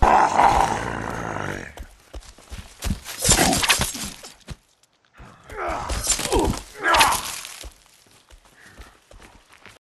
Ah!